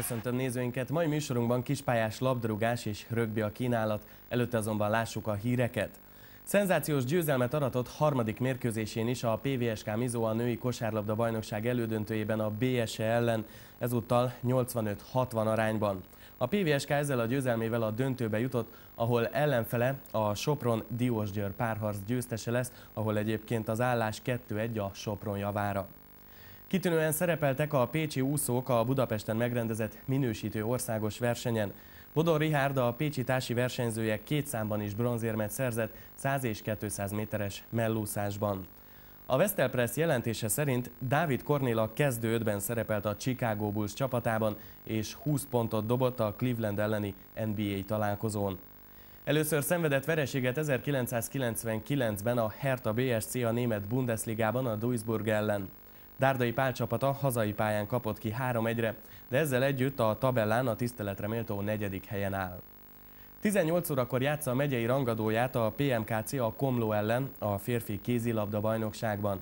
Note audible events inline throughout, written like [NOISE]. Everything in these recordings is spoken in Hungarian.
Köszöntöm nézőinket! Mai műsorunkban kispályás labdarúgás és rögbi a kínálat, előtte azonban lássuk a híreket. Szenzációs győzelmet aratott harmadik mérkőzésén is a PVSK Mizó a női kosárlabda bajnokság elődöntőjében a BSE ellen, ezúttal 85-60 arányban. A PVSK ezzel a győzelmével a döntőbe jutott, ahol ellenfele a Sopron Diósgyőr párharc győztese lesz, ahol egyébként az állás 2-1 a Sopron javára. Kitűnően szerepeltek a pécsi úszók a Budapesten megrendezett minősítő országos versenyen. Bodor Rihárd a pécsi társi versenyzője két számban is bronzérmet szerzett 100 és 200 méteres mellúszásban. A Vestel Press jelentése szerint Dávid Kornéla kezdő ötben szerepelt a Chicago Bulls csapatában, és 20 pontot dobott a Cleveland elleni NBA találkozón. Először szenvedett vereséget 1999-ben a Hertha BSC a német Bundesligában a Duisburg ellen. Dárdai Pál csapata hazai pályán kapott ki 3-1-re, de ezzel együtt a tabellán a tiszteletre méltó negyedik helyen áll. 18 órakor játsza a megyei rangadóját a PMKC a Komló ellen a férfi kézilabda bajnokságban.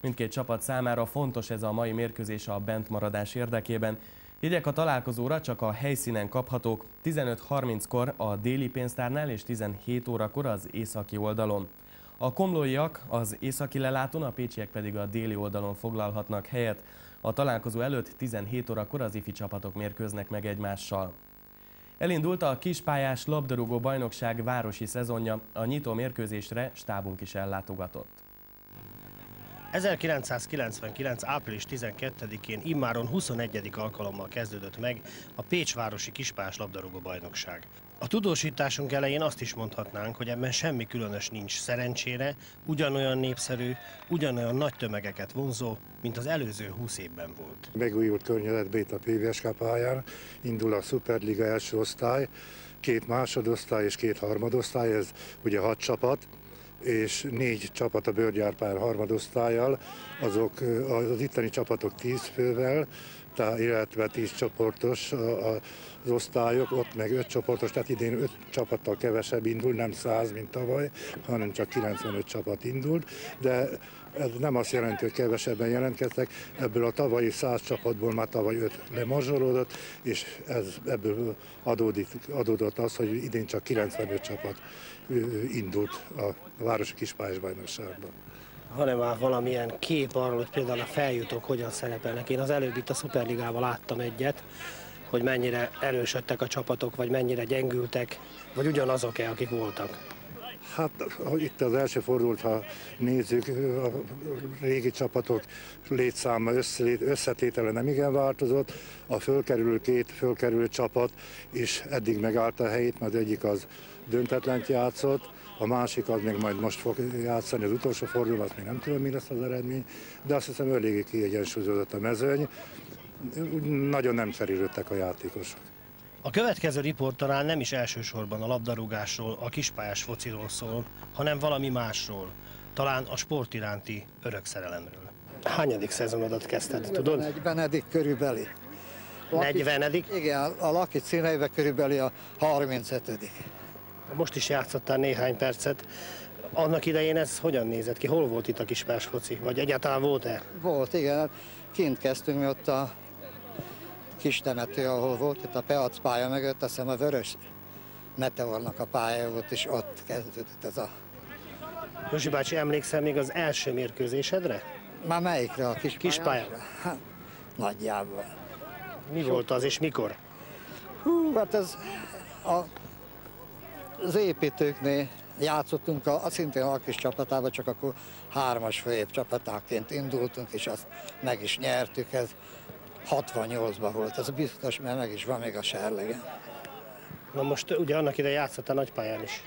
Mindkét csapat számára fontos ez a mai mérkőzés a bentmaradás érdekében. Jegyek a találkozóra csak a helyszínen kaphatók 15.30-kor a déli pénztárnál és 17 órakor az északi oldalon. A komlóiak az északi lelátón, a pécsiek pedig a déli oldalon foglalhatnak helyet. A találkozó előtt 17 órakor az ifi csapatok mérkőznek meg egymással. Elindult a kispályás labdarúgó bajnokság városi szezonja, a nyitó mérkőzésre stábunk is ellátogatott. 1999. április 12-én immáron 21. alkalommal kezdődött meg a Pécsvárosi Kispás labdarúgó bajnokság. A tudósításunk elején azt is mondhatnánk, hogy ebben semmi különös nincs szerencsére, ugyanolyan népszerű, ugyanolyan nagy tömegeket vonzó, mint az előző 20 évben volt. Megújult környezetben itt a PVSK pályán indul a Superliga első osztály, két másodosztály és két harmadosztály, ez ugye hat csapat, és négy csapat a bőrgyárpár harmadosztályjal, azok az itteni csapatok tíz fővel, tehát, illetve tíz csoportos az osztályok, ott meg öt csoportos, tehát idén öt csapattal kevesebb indul, nem száz, mint tavaly, hanem csak 95 csapat indult, de ez nem azt jelenti, hogy kevesebben jelentkeztek, ebből a tavalyi száz csapatból már tavaly öt lemorzsolódott, és ez, ebből adódik, adódott az, hogy idén csak 95 csapat indult a Városi Kispályás Bajnokságban hanem már valamilyen kép arról, hogy például a feljutók hogyan szerepelnek. Én az előbb itt a Szuperligával láttam egyet, hogy mennyire erősödtek a csapatok, vagy mennyire gyengültek, vagy ugyanazok-e, akik voltak. Hát itt az első fordult, ha nézzük, a régi csapatok létszáma, összetétele nem igen változott. A fölkerülő két fölkerülő csapat is eddig megállt a helyét, mert egyik az döntetlent játszott, a másik az még majd most fog játszani az utolsó fordulóban, azt még nem tudom, mi lesz az eredmény, de azt hiszem eléggé kiegyensúlyozódott a mezőny. Nagyon nem cserélődtek a játékosok. A következő riport talán nem is elsősorban a labdarúgásról, a kispályás fociról szól, hanem valami másról, talán a sport iránti örök szerelemről. Hányadik szezonodat kezdted, tudod? 40 körülbelül. 40 Igen, a Laki színeiben körülbelül a 35 most is játszottál néhány percet. Annak idején ez hogyan nézett ki? Hol volt itt a kispás foci? Vagy egyáltalán volt-e? Volt, igen. Kint kezdtünk mi ott a kis temető, ahol volt, itt a Peac pálya mögött, azt hiszem a Vörös Meteornak a pálya volt, és ott kezdődött ez a... Josi bácsi, emlékszel még az első mérkőzésedre? Már melyikre? A kis, kis pályára? Hát, nagyjából. Mi Sok... volt az, és mikor? Hú, hát ez a az építőknél játszottunk a, a szintén a kis csapatában, csak akkor hármas főép csapatáként indultunk, és azt meg is nyertük. Ez 68-ban volt, ez biztos, mert meg is van még a serlegen. Na most ugye annak ide játszott a nagypályán is.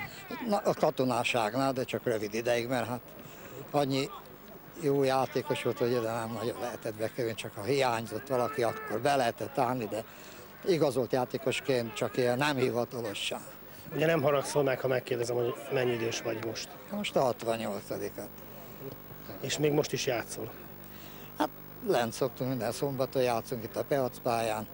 Na, a katonáságnál, de csak rövid ideig, mert hát annyi jó játékos volt, hogy ide nem nagyon lehetett bekerülni, csak ha hiányzott valaki, akkor be lehetett állni, de igazolt játékosként csak ilyen nem hivatalosan. Ugye nem haragszol meg, ha megkérdezem, hogy mennyi idős vagy most? Most a 68-at. És még most is játszol? Lent szoktunk minden szombaton játszunk itt a Peac pályán.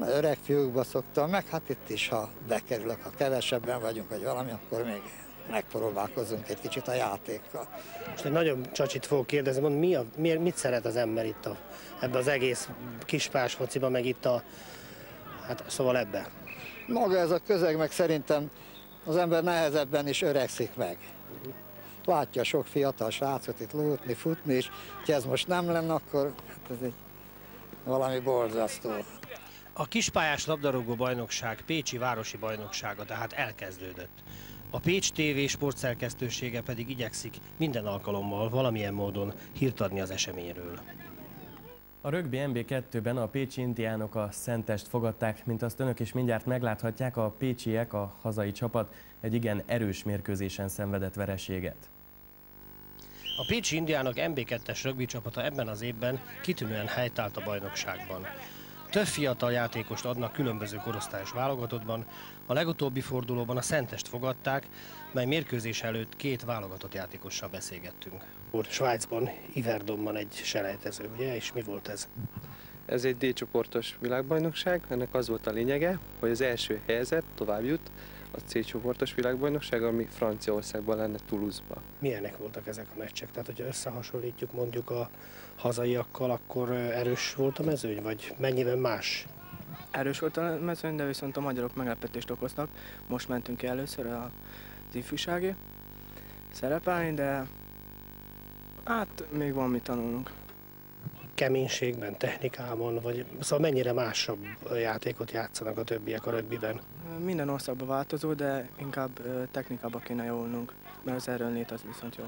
Öreg fiúkba szoktam, meg hát itt is, ha bekerülök, ha kevesebben vagyunk, vagy valami, akkor még megpróbálkozunk egy kicsit a játékkal. Most egy nagyon csacsit fogok kérdezni, mond, mi a, mi, mit szeret az ember itt a, ebbe az egész kispás fociba, meg itt a Hát szóval ebbe. Maga ez a közeg meg szerintem az ember nehezebben is öregszik meg. Látja sok fiatal srácot itt lótni, futni, és ha ez most nem lenne, akkor hát ez egy valami borzasztó. A kispályás labdarúgó bajnokság Pécsi Városi Bajnoksága tehát elkezdődött. A Pécs TV sportszerkesztősége pedig igyekszik minden alkalommal valamilyen módon hírt adni az eseményről. A rögbi MB2-ben a pécsi indiánok a Szentest fogadták, mint azt önök is mindjárt megláthatják, a pécsiek, a hazai csapat egy igen erős mérkőzésen szenvedett vereséget. A Pécsi Indiánok MB2-es rögbi csapata ebben az évben kitűnően helytált a bajnokságban. Több fiatal játékost adnak különböző korosztályos válogatottban. A legutóbbi fordulóban a Szentest fogadták, mely mérkőzés előtt két válogatott játékossal beszélgettünk. Svájcban, Iverdonban egy selejtező, ugye? És mi volt ez? Ez egy D-csoportos világbajnokság, ennek az volt a lényege, hogy az első helyzet tovább jut a C-csoportos világbajnokság, ami Franciaországban lenne Toulouse-ban. Milyenek voltak ezek a meccsek? Tehát, hogyha összehasonlítjuk mondjuk a hazaiakkal, akkor erős volt a mezőny, vagy mennyiben más? Erős volt a mezőny, de viszont a magyarok meglepetést okoztak. Most mentünk ki először az ifjúsági szerepelni, de hát még van mit tanulnunk. Keménységben, technikában, vagy szóval mennyire másabb játékot játszanak a többiek a rögbiben? Minden országban változó, de inkább technikába kéne javulnunk, mert az erőnlét az viszont jó.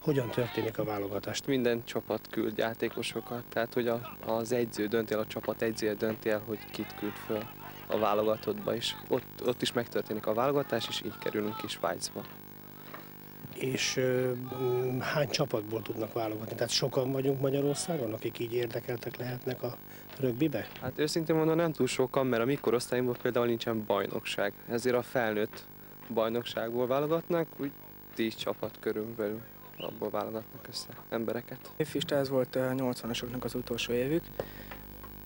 Hogyan történik a válogatást? Minden csapat küld játékosokat, tehát hogy a, az egyző dönti el, a csapat egyzője dönti el, hogy kit küld föl a válogatottba is. Ott, ott is megtörténik a válogatás, és így kerülünk ki Svájcba. És hány csapatból tudnak válogatni? Tehát sokan vagyunk Magyarországon, akik így érdekeltek lehetnek a rögbibe? Hát őszintén mondom, nem túl sokan, mert a mi korosztályunkban például nincsen bajnokság. Ezért a felnőtt bajnokságból válogatnak, úgy 10 csapat körülbelül abból válogatnak össze embereket. Fista ez volt 80-asoknak az utolsó évük.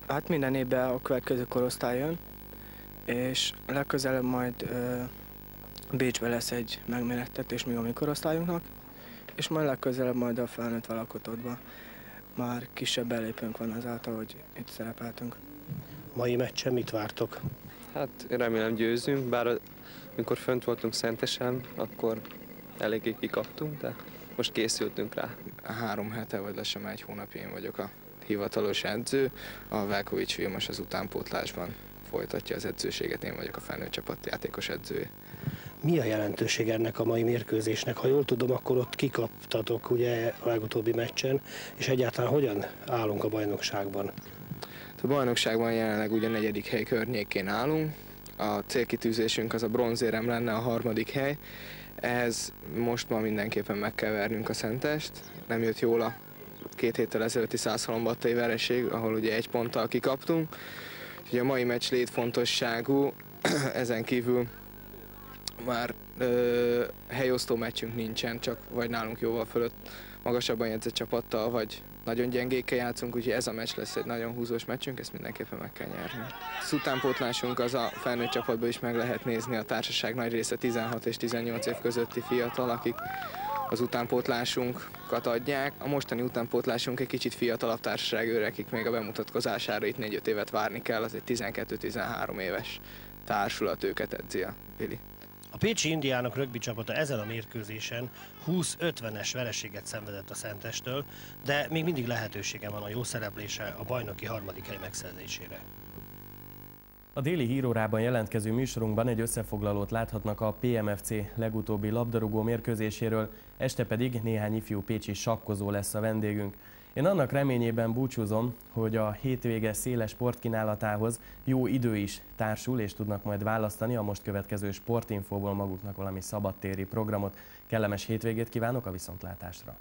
Hát minden évben a következő korosztály jön, és legközelebb majd uh, Bécsbe lesz egy megmérettetés még a mi korosztályunknak, és majd legközelebb majd a felnőtt vállalkotódba már kisebb belépőnk van azáltal, hogy itt szerepeltünk. Mai meccsen mit vártok? Hát remélem győzünk, bár amikor fönt voltunk Szentesen, akkor eléggé kikaptunk, de most készültünk rá. Három hete, vagy lassan egy hónapja én vagyok a hivatalos edző. A Velkovics Vilmos az utánpótlásban folytatja az edzőséget, én vagyok a felnőtt csapat játékos edzője. Mi a jelentőség ennek a mai mérkőzésnek? Ha jól tudom, akkor ott kikaptatok ugye a legutóbbi meccsen, és egyáltalán hogyan állunk a bajnokságban? A bajnokságban jelenleg ugye negyedik hely környékén állunk. A célkitűzésünk az a bronzérem lenne a harmadik hely, ehhez most ma mindenképpen meg kell vernünk a Szentest. Nem jött jól a két héttel ezelőtti százhalombattai vereség, ahol ugye egy ponttal kikaptunk. Úgyhogy a mai meccs létfontosságú, [CLEARS THROAT] ezen kívül már ö, helyosztó meccsünk nincsen, csak vagy nálunk jóval fölött magasabban jegyzett csapattal, vagy nagyon gyengékkel játszunk, úgyhogy ez a meccs lesz egy nagyon húzós meccsünk, ezt mindenképpen meg kell nyerni. Az utánpótlásunk az a felnőtt csapatban is meg lehet nézni, a társaság nagy része 16 és 18 év közötti fiatal, akik az utánpótlásunkat adják. A mostani utánpótlásunk egy kicsit fiatalabb társaság őre, akik még a bemutatkozására itt 4-5 évet várni kell, az egy 12-13 éves társulat, őket edzi a Vili. A Pécsi Indiánok rögbi csapata ezen a mérkőzésen 20-50-es vereséget szenvedett a Szentestől, de még mindig lehetősége van a jó szereplése a bajnoki harmadik hely megszerzésére. A déli hírórában jelentkező műsorunkban egy összefoglalót láthatnak a PMFC legutóbbi labdarúgó mérkőzéséről, este pedig néhány ifjú pécsi sakkozó lesz a vendégünk. Én annak reményében búcsúzom, hogy a hétvége széles sportkínálatához jó idő is társul, és tudnak majd választani a most következő sportinfóból maguknak valami szabadtéri programot. Kellemes hétvégét kívánok a viszontlátásra!